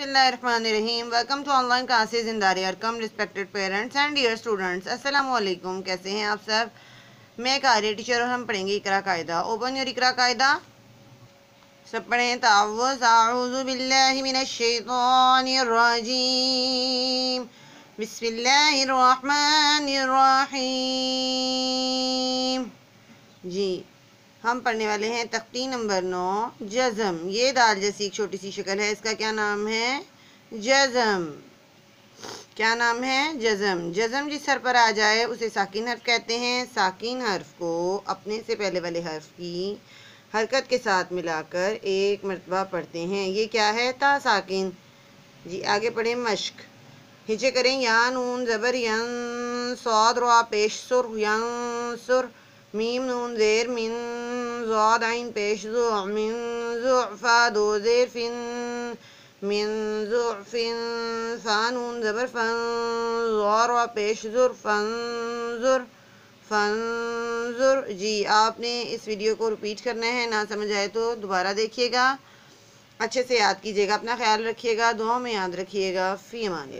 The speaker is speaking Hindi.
बसमीम वेलकम टू ऑनलाइन क्लासेस इन दरकम respected parents and dear students Aslam कैसे हैं आप सब? मैं कार्य टीचर और हम पढ़ेंगे इकरा कायदा। ओपन योर इकरा कायदा। सब पढ़ें। तावजीम बसमीम जी। हम पढ़ने वाले हैं तख्ती नंबर नौ, जज़म। ये दाल जैसी एक छोटी सी शक्ल है, इसका क्या नाम है? जज़म। क्या नाम है? जज़म। जज़म जिस हर पर आ जाए, उसे साकिन हर्फ कहते हैं। साकिन हर्फ को अपने से पहले वाले हर्फ की हरकत के साथ मिलाकर एक मरतबा पढ़ते हैं। ये क्या है? ता साकिन। जी, आगे पढ़ें मश्क। हिचे करें या नून ज़बर यन, सौद रुआ पेश सुर यन सुर, मीम नून जेर मिन ज़ाद आइन पेश मिन ज़ुफ़ा दो जेर फिन मिन ज़ुफ़िन फ़ानून ज़बर फ़न ज़ौर व पेश ज़ुर फ़न ज़ुर जी आपने इस वीडियो को रिपीट करना है ना समझ आए तो दोबारा देखिएगा अच्छे से याद कीजिएगा अपना ख्याल रखिएगा दुआ में याद रखिएगा फ़ी अमान